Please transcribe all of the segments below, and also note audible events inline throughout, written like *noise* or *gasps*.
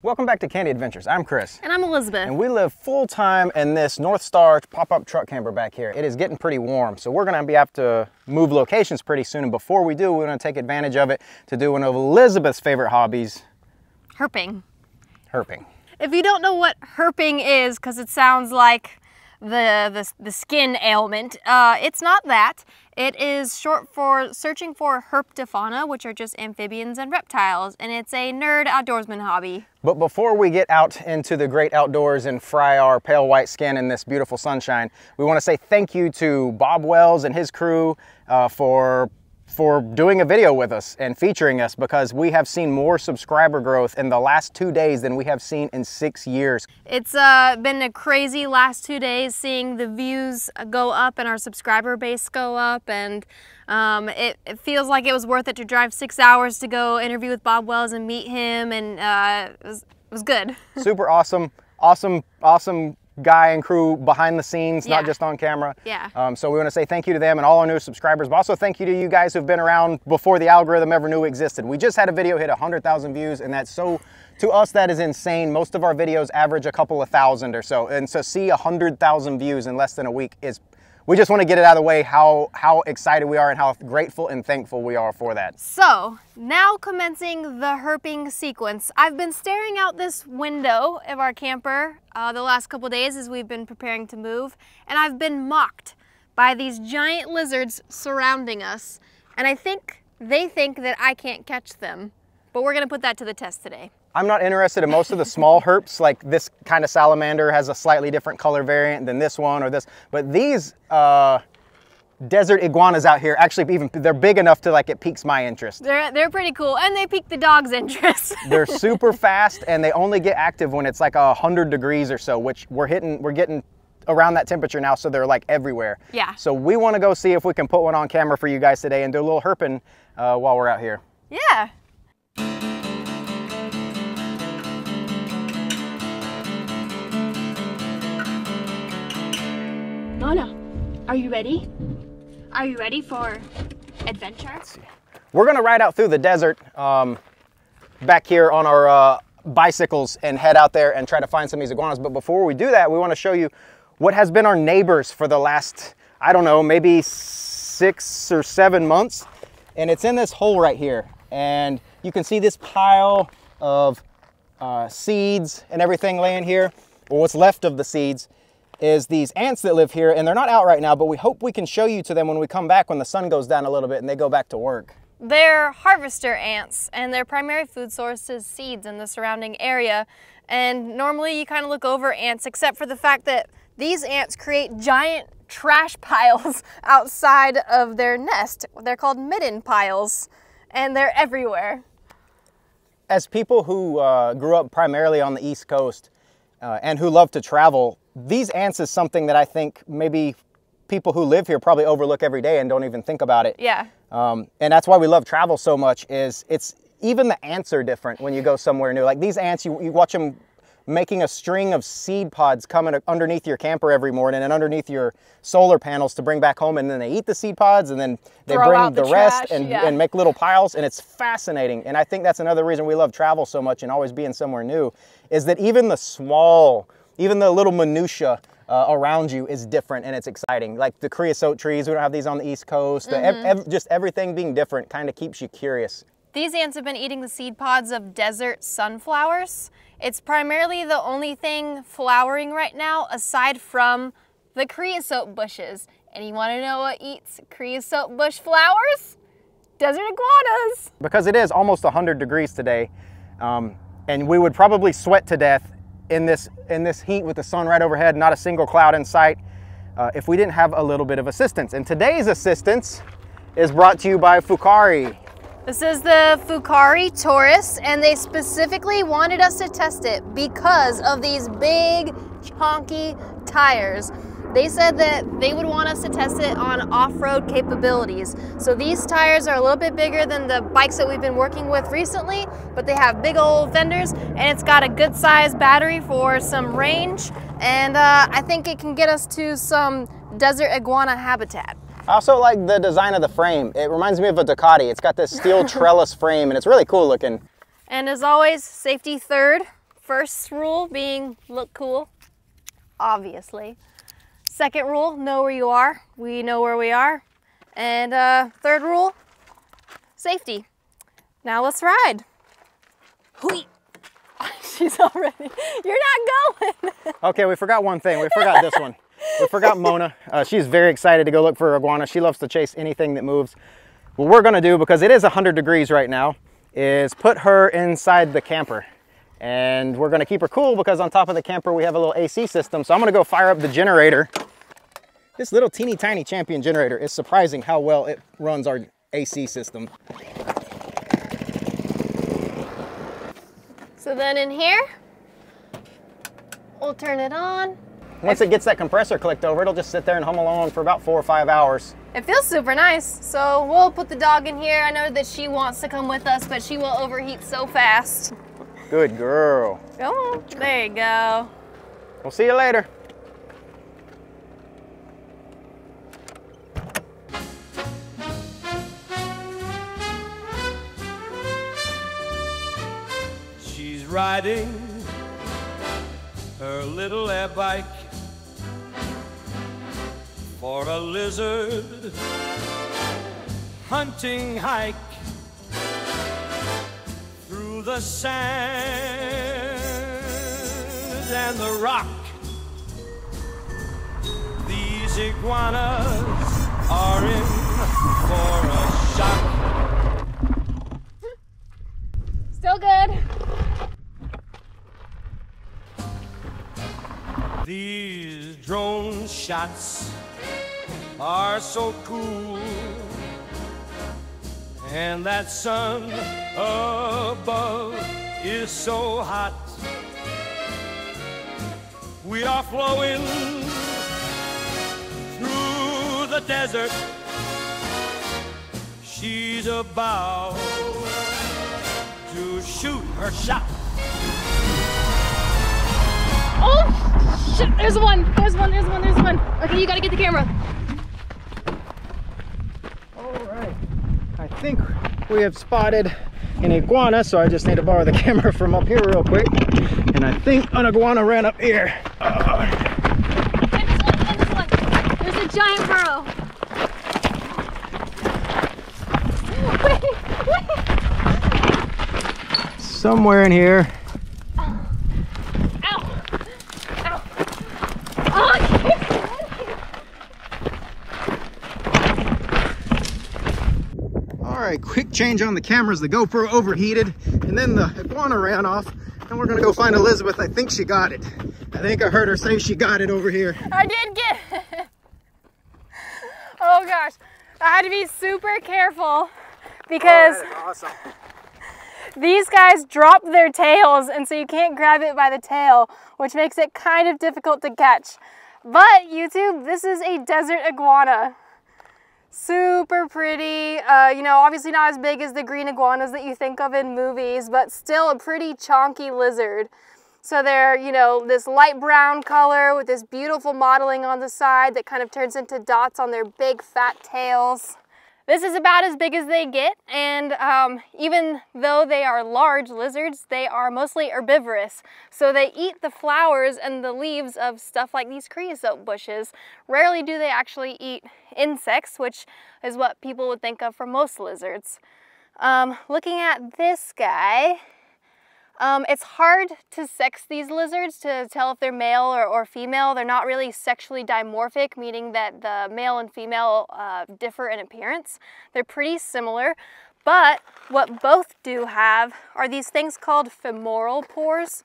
Welcome back to CandE Adventures. I'm Chris. And I'm Elizabeth. And we live full time in this North Star pop-up truck camper back here. It is getting pretty warm, so we're gonna be have to move locations pretty soon. And before we do, we're gonna take advantage of it to do one of Elizabeth's favorite hobbies, herping. Herping. If you don't know what herping is, because it sounds like the, the, the skin ailment. Uh, it's not that. It is short for searching for herpetofauna, which are just amphibians and reptiles, and it's a nerd outdoorsman hobby. But before we get out into the great outdoors and fry our pale white skin in this beautiful sunshine, we want to say thank you to Bob Wells and his crew uh, for for doing a video with us and featuring us because we have seen more subscriber growth in the last two days than we have seen in six years. It's uh, been a crazy last two days seeing the views go up and our subscriber base go up and um, it, it, feels like it was worth it to drive six hours to go interview with Bob Wells and meet him and uh, it, was, it was good. *laughs* Super awesome, awesome, awesome guy and crew behind the scenes, yeah. not just on camera. Yeah. Um, so we want to say thank you to them and all our new subscribers, but also thank you to you guys who've been around before the algorithm ever knew existed. We just had a video hit 100,000 views and that's so, to us, that is insane. Most of our videos average a couple of thousand or so. And so see 100,000 views in less than a week is we just want to get it out of the way how, how excited we are and how grateful and thankful we are for that. So now commencing the herping sequence. I've been staring out this window of our camper uh, the last couple days as we've been preparing to move and I've been mocked by these giant lizards surrounding us and I think they think that I can't catch them. But we're gonna put that to the test today. I'm not interested in most of the small herps, like this kind of salamander has a slightly different color variant than this one or this, but these uh, desert iguanas out here, actually even, they're big enough to like, it piques my interest. They're, they're pretty cool, and they pique the dog's interest. *laughs* they're super fast, and they only get active when it's like a 100 degrees or so, which we're hitting, we're getting around that temperature now, so they're like everywhere. Yeah. So we wanna go see if we can put one on camera for you guys today and do a little herping uh, while we're out here. Yeah. Nana, are you ready? Are you ready for adventure? Let's see. We're gonna ride out through the desert um, back here on our uh, bicycles and head out there and try to find some of these iguanas. But before we do that, we wanna show you what has been our neighbors for the last, I don't know, maybe six or seven months. And it's in this hole right here. And you can see this pile of uh, seeds and everything laying here, or what's left of the seeds is these ants that live here, and they're not out right now, but we hope we can show you to them when we come back when the sun goes down a little bit and they go back to work. They're harvester ants, and their primary food source is seeds in the surrounding area. And normally you kind of look over ants, except for the fact that these ants create giant trash *laughs* piles outside of their nest. They're called midden piles, and they're everywhere. As people who uh, grew up primarily on the East Coast uh, and who love to travel, these ants is something that I think maybe people who live here probably overlook every day and don't even think about it. Yeah. Um, and that's why we love travel so much is it's even the ants are different when you go somewhere new. Like these ants, you, you watch them making a string of seed pods coming underneath your camper every morning and underneath your solar panels to bring back home and then they eat the seed pods and then they Throw bring the, the rest and, yeah. and make little piles and it's fascinating and i think that's another reason we love travel so much and always being somewhere new is that even the small even the little minutia uh, around you is different and it's exciting. Like the creosote trees, we don't have these on the East Coast. Mm -hmm. ev just everything being different kind of keeps you curious. These ants have been eating the seed pods of desert sunflowers. It's primarily the only thing flowering right now aside from the creosote bushes. And you want to know what eats creosote bush flowers? Desert iguanas. Because it is almost 100 degrees today, um, and we would probably sweat to death in this, in this heat with the sun right overhead, not a single cloud in sight, uh, if we didn't have a little bit of assistance. And today's assistance is brought to you by Fucare. This is the Fucare Taurus, and they specifically wanted us to test it because of these big, chunky tires. They said that they would want us to test it on off-road capabilities. So these tires are a little bit bigger than the bikes that we've been working with recently, but they have big old fenders and it's got a good size battery for some range. And uh, I think it can get us to some desert iguana habitat. I also like the design of the frame. It reminds me of a Ducati. It's got this steel *laughs* trellis frame and it's really cool looking. And as always, safety third. First rule being look cool, obviously. Second rule, know where you are. We know where we are. And uh, third rule, safety. Now let's ride. Hui. *laughs* She's already, you're not going. Okay, we forgot one thing. We forgot this one. *laughs* We forgot Mona. Uh, she's very excited to go look for iguana. She loves to chase anything that moves. What we're gonna do, because it is 100 degrees right now, is put her inside the camper. And we're gonna keep her cool because on top of the camper we have a little AC system. So I'm gonna go fire up the generator. This little teeny tiny champion generator is surprising how well it runs our AC system. So then in here, we'll turn it on. Once it gets that compressor clicked over, it'll just sit there and hum along for about four or five hours. It feels super nice. So we'll put the dog in here. I know that she wants to come with us, but she will overheat so fast. Good girl. Come on, there you go. We'll see you later. She's riding her little air bike for a lizard hunting hike through the sand and the rock. These iguanas are in for a shock. These drone shots are so cool, and that sun above is so hot. We are flowing through the desert. She's about to shoot her shot. Oh, shit, there's one. There's one, there's one, there's one. Okay, you gotta get the camera. All right. I think we have spotted an iguana, so I just need to borrow the *laughs* camera from up here real quick. And I think an iguana ran up here. This one, one. There's a giant burrow. *laughs* Wait, wait. Somewhere in here. Ow. Ow. Oh, I can't. All right, quick change on the cameras. The GoPro overheated, and then the iguana ran off. And we're gonna go find Elizabeth. I think she got it. I think I heard her say she got it over here. I did get it. *laughs* Oh gosh. I had to be super careful because awesome. these guys drop their tails and so you can't grab it by the tail, which makes it kind of difficult to catch. But YouTube, this is a desert iguana. Super pretty, uh, you know, obviously not as big as the green iguanas that you think of in movies, but still a pretty chonky lizard. So they're, you know, this light brown color with this beautiful mottling on the side that kind of turns into dots on their big fat tails. This is about as big as they get, and um, even though they are large lizards, they are mostly herbivorous. So they eat the flowers and the leaves of stuff like these creosote bushes. Rarely do they actually eat insects, which is what people would think of for most lizards. Um, looking at this guy, um, it's hard to sex these lizards to tell if they're male or, or female. They're not really sexually dimorphic, meaning that the male and female uh, differ in appearance. They're pretty similar, but what both do have are these things called femoral pores.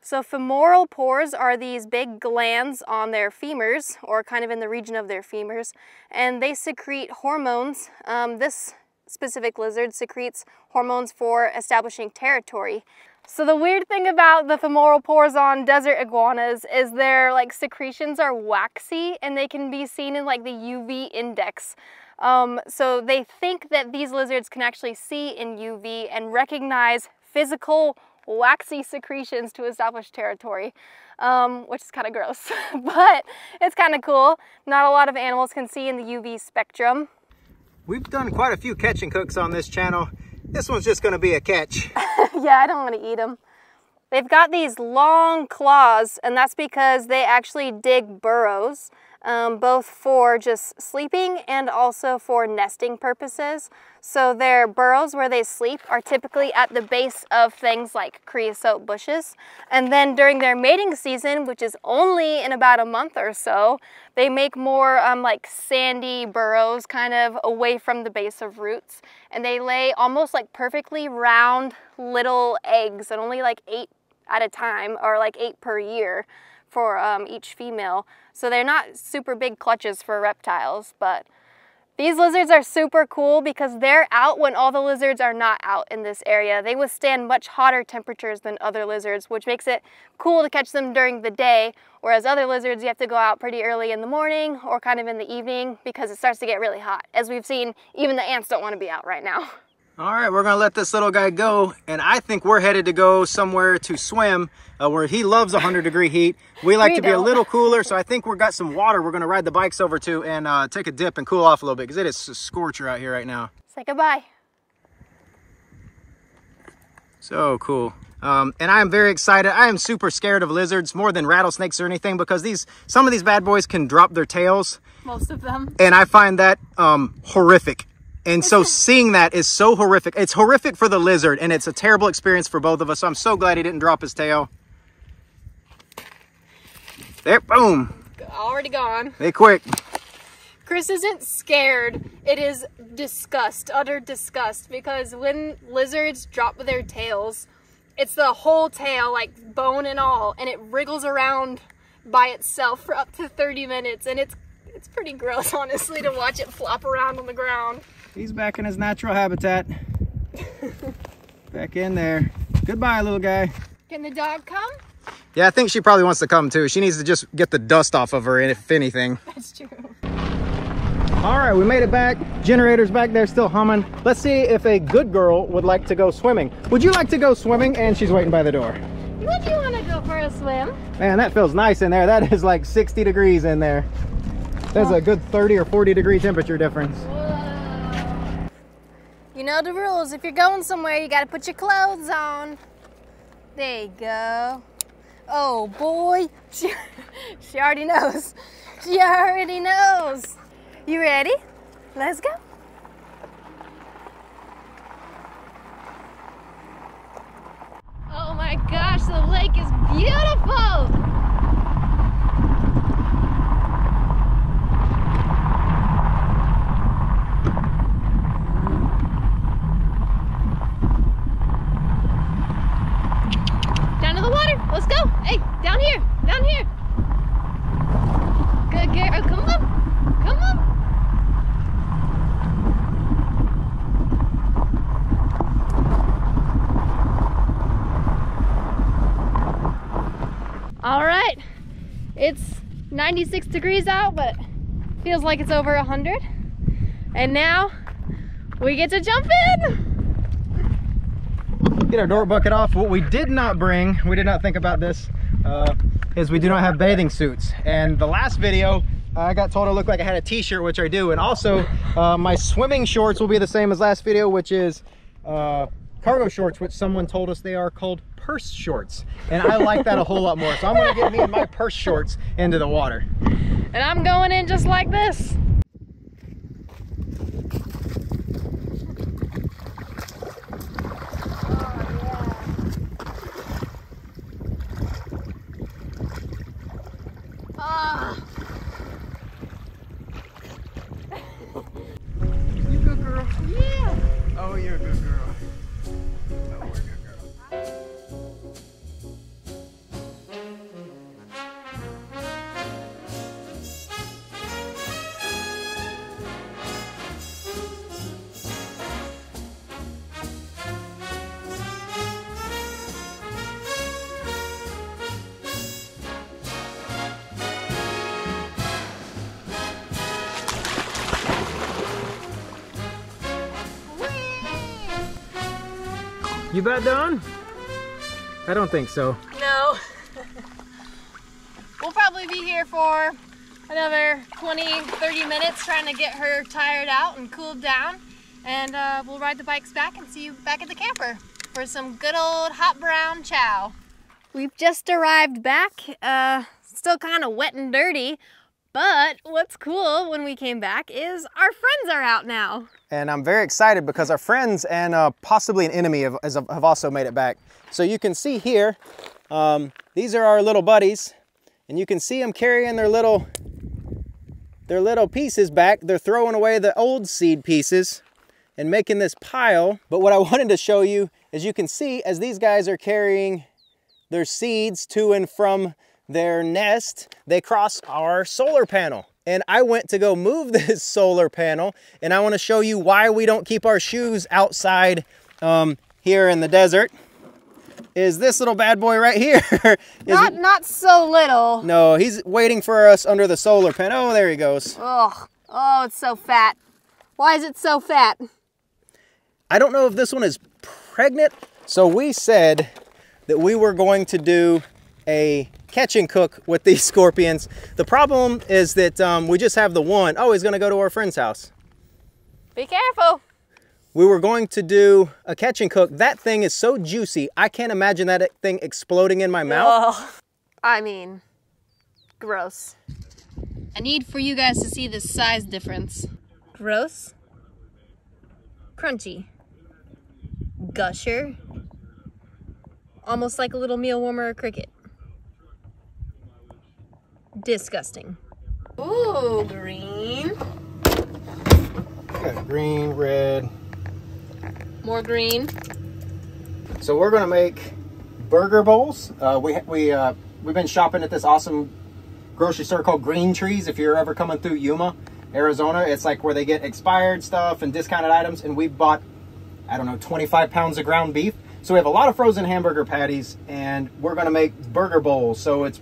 So femoral pores are these big glands on their femurs, or kind of in the region of their femurs, and they secrete hormones. Um, this specific lizard secretes hormones for establishing territory. So the weird thing about the femoral pores on desert iguanas is their like secretions are waxy and they can be seen in like the UV index. Um, so they think that these lizards can actually see in UV and recognize physical waxy secretions to establish territory, um, which is kind of gross, *laughs* but it's kind of cool. Not a lot of animals can see in the UV spectrum. We've done quite a few catch and cooks on this channel. This one's just gonna be a catch. *laughs* yeah, I don't want to eat them. They've got these long claws, and that's because they actually dig burrows, um, both for just sleeping and also for nesting purposes. So their burrows where they sleep are typically at the base of things like creosote bushes. And then during their mating season, which is only in about a month or so, they make more um, like sandy burrows kind of away from the base of roots. And they lay almost like perfectly round little eggs and only like eight at a time or like eight per year for um, each female. So they're not super big clutches for reptiles, but these lizards are super cool because they're out when all the lizards are not out in this area. They withstand much hotter temperatures than other lizards, which makes it cool to catch them during the day, whereas other lizards you have to go out pretty early in the morning or kind of in the evening because it starts to get really hot. As we've seen, even the ants don't want to be out right now. *laughs* All right, we're gonna let this little guy go, and I think we're headed to go somewhere to swim uh, where he loves 100 degree heat. We like We to be a little cooler, so I think we've got some water we're gonna ride the bikes over to and uh, take a dip and cool off a little bit because it is a scorcher out here right now. Say goodbye. So cool. Um, and I am very excited. I am super scared of lizards more than rattlesnakes or anything because these some of these bad boys can drop their tails, Most of them. and I find that um, horrific. And so seeing that is so horrific. It's horrific for the lizard, and it's a terrible experience for both of us. So I'm so glad he didn't drop his tail. There, boom. Already gone. They quick. Chris isn't scared. It is disgust, utter disgust, because when lizards drop their tails, it's the whole tail, like bone and all, and it wriggles around by itself for up to 30 minutes, and it's it's pretty gross, *laughs* honestly, to watch it flop around on the ground. He's back in his natural habitat. *laughs* back in there. Goodbye, little guy. Can the dog come? Yeah, I think she probably wants to come too. She needs to just get the dust off of her, if anything. *laughs* That's true. All right, we made it back. Generator's back there still humming. Let's see if a good girl would like to go swimming. Would you like to go swimming? And she's waiting by the door. Would you want to go for a swim? Man, that feels nice in there. That is like 60 degrees in there. There's a good 30 or 40 degree temperature difference. You know the rules. If you're going somewhere, you got to put your clothes on. There you go. Oh boy, *laughs* she, she already knows. She already knows. You ready? Let's go. Oh my gosh, the lake is beautiful. Down to the water. Let's go. Hey, down here. Down here. Good girl. Come on. Come on. All right. It's 96 degrees out, but feels like it's over 100. And now we get to jump in. Get our door bucket off. What we did not bring, we did not think about this, uh, is we do not have bathing suits. And the last video, I got told I looked like I had a t-shirt, which I do. And also, uh, my swimming shorts will be the same as last video, which is uh, cargo shorts, which someone told us they are called purse shorts. And I like that a whole lot more. So I'm gonna get me and my purse shorts into the water. And I'm going in just like this. Ah. You good girl. Yeah. You about done? I don't think so. No. *laughs* we'll probably be here for another 20, 30 minutes trying to get her tired out and cooled down. And uh, we'll ride the bikes back and see you back at the camper for some good old hot brown chow. We've just arrived back, uh, still kind of wet and dirty. But what's cool when we came back is our friends are out now. And I'm very excited because our friends and uh, possibly an enemy have, have also made it back. So you can see here, um, these are our little buddies. And you can see them carrying their little, their little pieces back. They're throwing away the old seed pieces and making this pile. But what I *laughs* wanted to show you, as you can see, as these guys are carrying their seeds to and from their nest, they cross our solar panel. And I went to go move *laughs* this solar panel, and I want to show you why we don't keep our shoes outside um, here in the desert. Is this little bad boy right here? *laughs* is- Not not so little. no, he's waiting for us under the solar panel. Oh, there he goes. Ugh. Oh, it's so fat. Why is it so fat? I don't know if this one is pregnant. So we said that we were going to do a catch and cook with these *laughs* scorpions. The problem is that um, we just have the one. Oh, he's gonna go to our friend's house. Be careful. We were going to do a catch and cook. That thing is so juicy. I can't imagine that thing exploding in my mouth. Ugh. I mean, gross. I need for you guys to see the size difference. Gross. Crunchy. Gusher. Almost like a little meal warmer or cricket. Disgusting. Ooh, green. Got green, red. More green. So we're gonna make burger bowls. Uh, we we uh, we've been shopping at this awesome grocery store called Green Trees. If you're ever coming through Yuma, Arizona, it's like where they get expired stuff and discounted items. And we bought, I don't know, 25 pounds of ground beef. So we have a lot of frozen hamburger patties, and we're gonna make burger bowls. So it's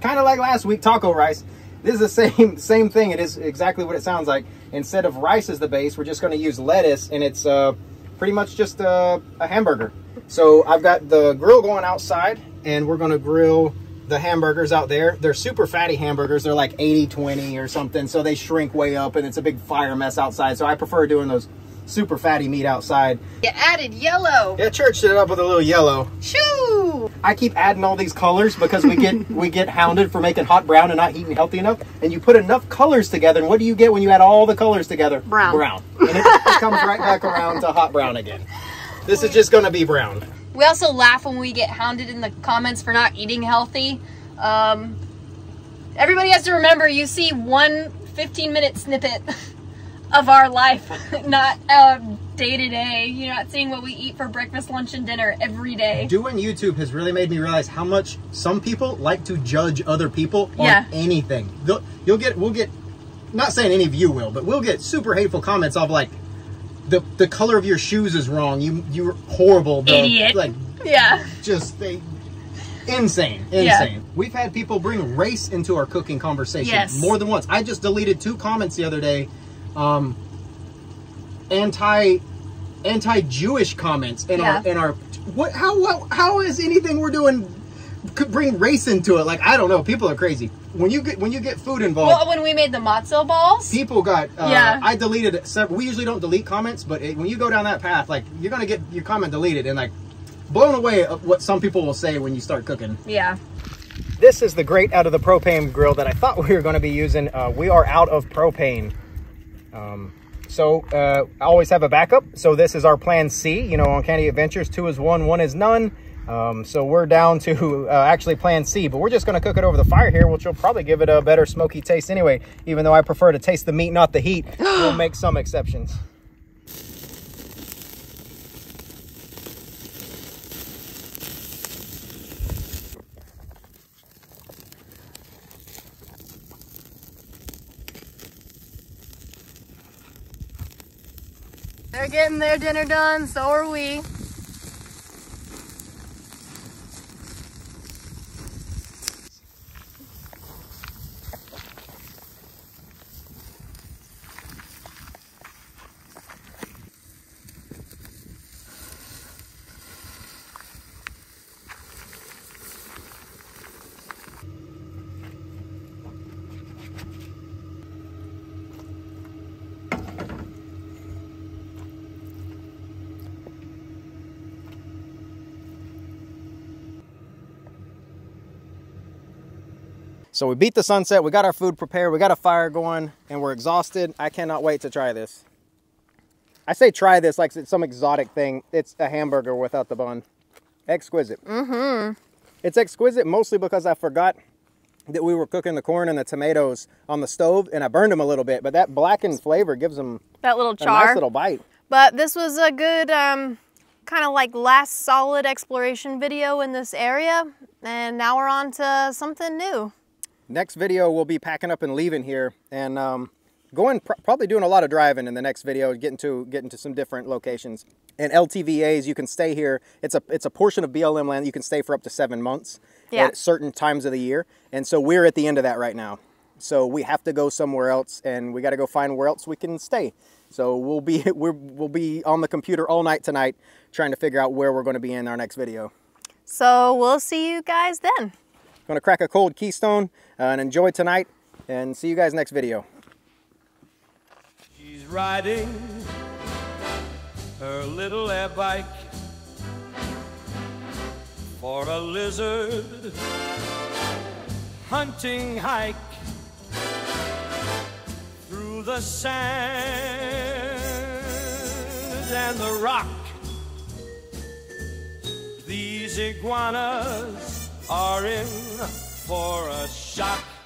kind of like last week, taco rice. This is the *laughs* same same thing. It is exactly what it sounds like. Instead of rice as the base, we're just going to use lettuce, and it's uh, pretty much just a, a hamburger. So I've got the grill going outside, and we're going to grill the hamburgers out there. They're super fatty hamburgers. They're like 80-20 or something, so they shrink way up, and it's a big fire mess outside. So I prefer doing those super fatty meat outside. You added yellow. Yeah, churched it up with a little yellow. Shoo! I keep adding all these colors because we get *laughs* we get hounded for making hot brown and not eating healthy enough. And you put enough colors together, and what do you get when you add all the colors together? Brown. Brown. And it, it *laughs* comes right back around to hot brown again. This is just gonna be brown. We also laugh when we get hounded in the comments for not eating healthy. Um, everybody has to remember you see one 15 minute snippet *laughs* of our life, *laughs* not uh, day to day. You're not seeing what we eat for breakfast, lunch, and dinner every day. Doing YouTube has really made me realize how much some people like to judge other people on Yeah. anything. They'll, you'll get, we'll get, not saying any of you will, but we'll get super hateful comments of like, the the color of your shoes is wrong. You you're horrible. Idiot. Like Yeah. just they insane Yeah. insane we've had people bring race into our cooking conversation Yes. more than once i just deleted two comments the other day um anti anti-jewish comments in Yeah. our in our what how how, how is anything we're doing could bring race into it like i don't know people are crazy when you get when you get food involved Well, when we made the matzo balls. people got uh, Yeah. i deleted it sev- we usually don't delete comments but it, when you go down that path like you're gonna get your comment deleted and like blown away at what some people will say when you start cooking Yeah. this is the grate out of the propane grill that I thought we were going to be using. Uh, we are out of propane. Um, so uh, I always have a backup. So this is our plan C, you know, on CandE Adventures. Two is one, one is none. Um, so we're down to *laughs* uh, actually plan C, but we're just going to cook it over the fire here, which will probably give it a better smoky taste anyway. Even though I prefer to taste the meat, not the heat, we'll *gasps* make some exceptions. Getting their dinner done, so are we. So we beat the sunset, we got our food prepared, we got a fire going, and we're exhausted. I cannot wait to try this. I say try this like it's some exotic thing. It's a hamburger without the bun. Exquisite. Mm-hmm. It's exquisite mostly because I forgot that we were cooking the corn and the tomatoes on the stove and I burned them a little bit, but that blackened flavor gives them That little a char. nice little bite. But this was a good um, kind of like last solid exploration video in this area. And now we're on to something new. Next video, we'll be packing up and leaving here and um, going, pr- probably doing a lot of driving in the next video, getting to getting to some different locations. And LTVAs, you can stay here. It's a it's a portion of BLM land you can stay for up to seven months Yeah. at certain times of the year. And so we're at the end of that right now. So we have to go somewhere else, and we got to go find where else we can stay. So we'll be *laughs* we're, we'll be on the computer all night tonight, trying to figure out where we're going to be in our next video. So we'll see you guys then. To crack a cold Keystone uh, and enjoy tonight, and see you guys next video. She's riding her little air bike for a lizard hunting hike through the sand and the rock. These iguanas are in for a shock.